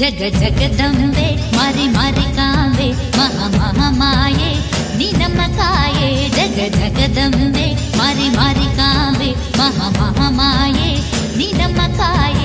జగ జగదంబే మరి మరి కాంబే మహామహమాయే నినమకాయే జగ జగదంబే మరి మరి కాంబే మహామహమాయే నినమకాయే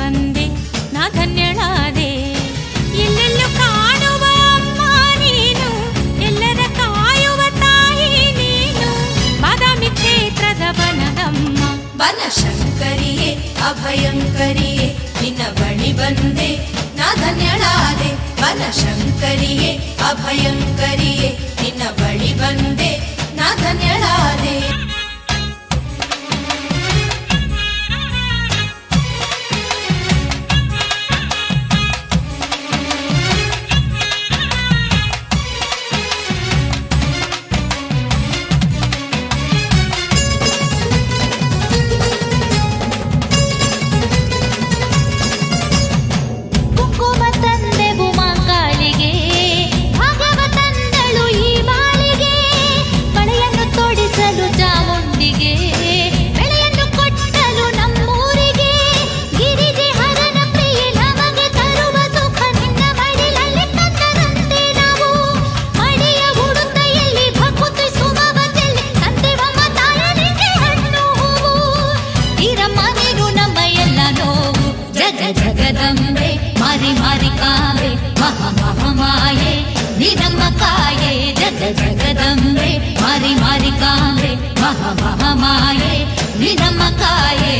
ಬಂದೆ, ನಾ ಧನ್ಯಳಾದೆ ಎಲ್ಲೆಲ್ಲೂ ಕಾಣುವ ಅಮ್ಮ ನೀನು, ಎಲ್ಲರ ಕಾಯುವ ತಾಯಿ ನೀನು. ಬಾದಾಮಿ ಕ್ಷೇತ್ರದ ಬನದಮ್ಮ. ಬನಶಂಕರಿಯೇ, ಅಭಯಂಕರಿಯೇ, ನಿನ್ನ ಬಳಿ ಬಂದೆ, ನಾ ಧನ್ಯಳಾದೆ ಬನಶಂಕರಿಯೇ, ಅಭಯಂಕರಿಯೇ, ನಿನ್ನ ಬಳಿ ಬಂದೆ, ನಾ ಧನ್ಯಳಾದೆ मारिकाम्बे महामहमाये निरमकाये जग जगदम्बे मारि मारिकाम्बे महामहमाये निरमकाये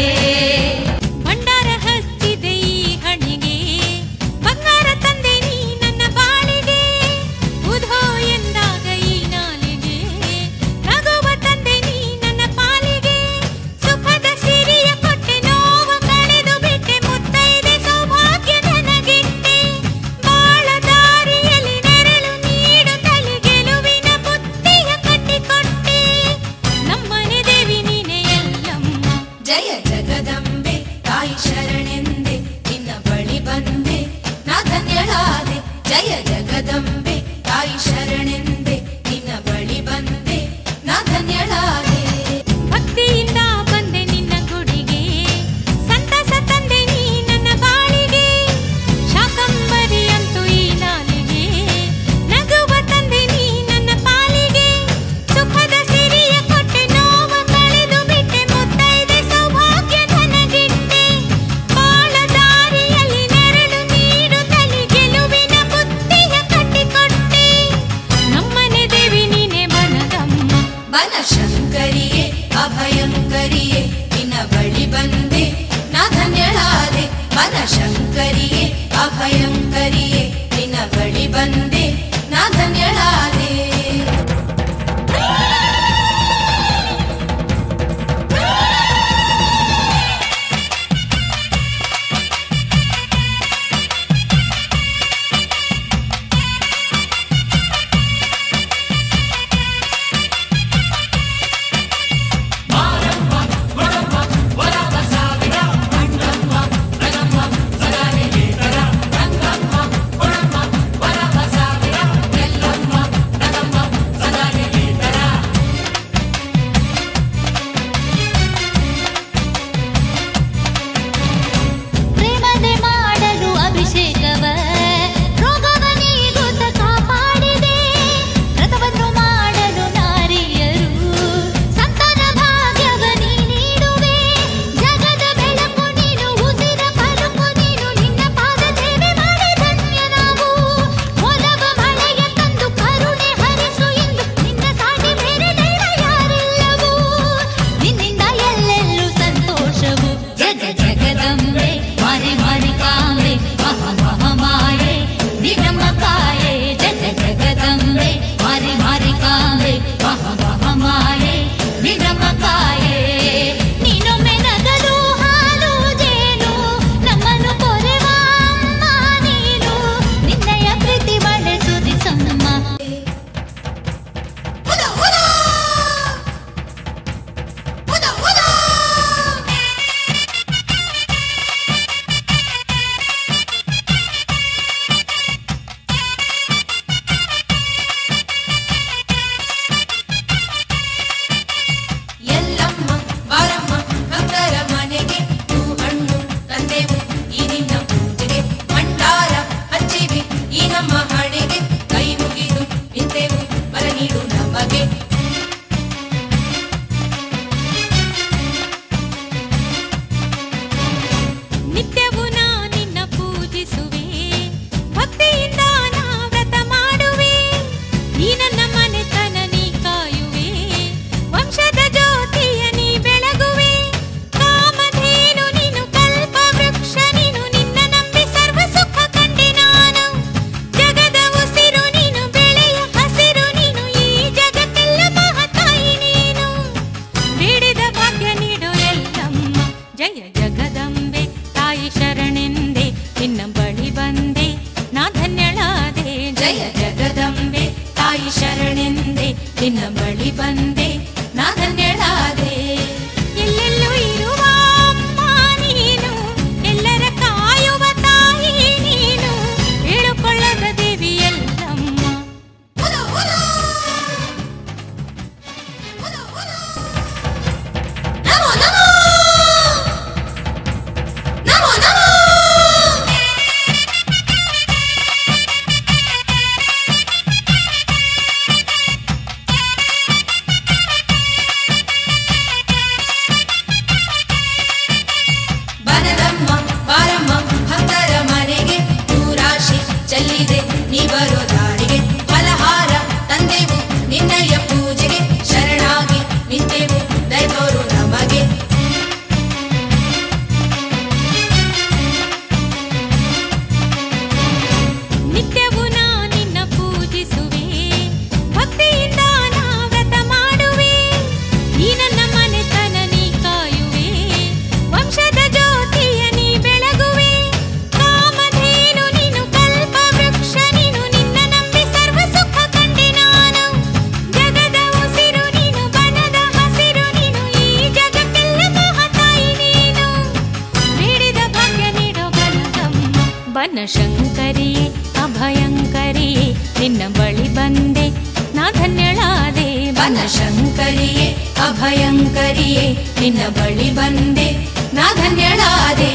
ಬನಶಂಕರಿಯೇ ಅಭಯಂಕರಿಯೇ ನಿನ್ನ ಬಳಿ ಬಂದೆ ನಾ ಧನ್ಯಳಾದೆ. ಬನಶಂಕರಿಯೇ ಅಭಯಂಕರಿಯೇ ನಿನ್ನ ಬಳಿ ಬಂದೆ ನಾ ಧನ್ಯಳಾದೆ.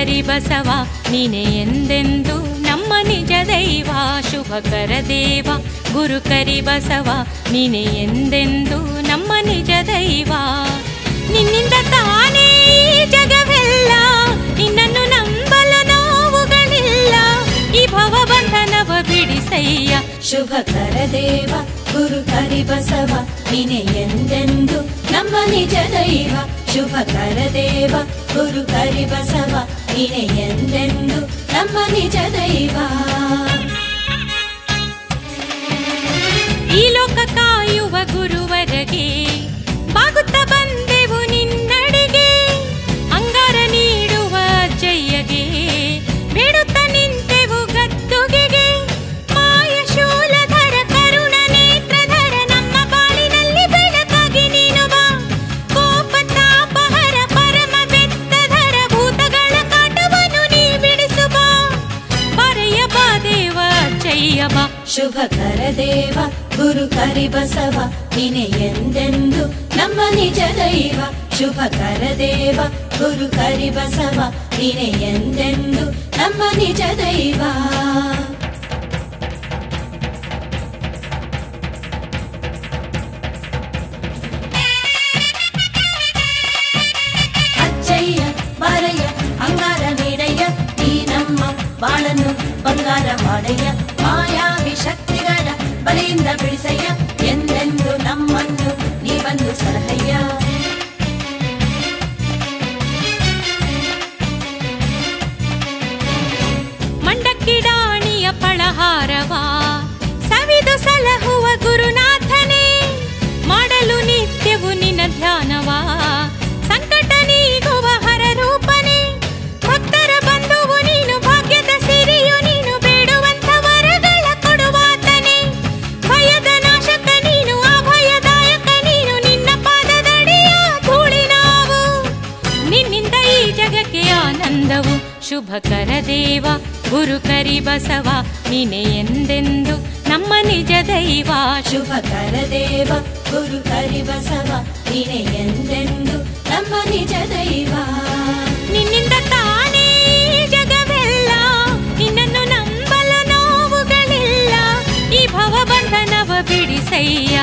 ಕರಿ ಬಸವ, ನೀನೆ ಎಂದೆಂದು ನಮ್ಮ ನಿಜ ದೈವ ಶುಭಕರ ದೇವ ಗುರು ಕರಿ ಬಸವ, ನೀನೆ ಎಂದೆಂದು ನಮ್ಮ ನಿಜ ದೈವ. ನಿನ್ನಿಂದ ತಾನೇ ಜಗವೆಲ್ಲ, ನಿನ್ನನ್ನು ನಂಬಲು ನೋವುಗಳಿಲ್ಲ. ಈ ಭವಬಂಧನವ ಬಿಡಿಸಯ್ಯ ಶುಭಕರ ದೇವ ಗುರು ಕರಿ ಬಸವ ನೀನೆ ಎಂದೆಂದು ನಮ್ಮ ನಿಜ ದೈವ. ಶುಭಕರ ದೇವ ಗುರು ಕರಿ ಬಸವ ನೀನೆ ಎಂದೆಂದು ನಮ್ಮ ನಿಜ ದೈವ. ಈ ಲೋಕ ಕಾಯುವ ಗುರುವರಗೆ ಬಾಗುತ್ತ ಬಂದೆವು ಬಸವ ನೀನೆ ಎಂದೆಂದು ನಮ್ಮ ನಿಜ ದೈವ ಶುಭಕರ ದೇವ ಗುರು ಕರಿಬಸವ ನೀನೆ ಎಂದೆಂದು ನಮ್ಮ ನಿಜ ದೈವ. ಅಚ್ಚಯ್ಯ ಅಂಗಾರ ನೀಡಯ್ಯ ಈ ನಮ್ಮ ಬಾಳನ್ನು ಬಂಗಾರ ಮಾಡಯ್ಯ. ಮಾಯಾವಿ ಶಕ್ತಿಗಳ ಬಲಿಯಿಂದ ಬಿಡಿಸಯ್ಯ. ಸಲಹಯ್ಯ ಮಂಡಕ್ಕಿಡಾಣಿಯ ಪಳಹಾರವ ಸವಿದು ಸಲಹುವ ಗುರುನಾಥನೇ ಗುರು ಕರಿ ಬಸವ ನೀನೆ ಎಂದೆಂದು ನಮ್ಮ ನಿಜ ದೈವ. ಶುಭ ಕರದೇವ ಗುರು ಕರಿ ಬಸವ ನೀನೆ ಎಂದೆಂದು ನಮ್ಮ ನಿಜ ದೈವ. ನಿನ್ನಿಂದ ತಾನೇ ಜಗವೆಲ್ಲ ನಿನ್ನನ್ನು ನಂಬಲು ಈ ಬಿಡಿಸಯ್ಯ.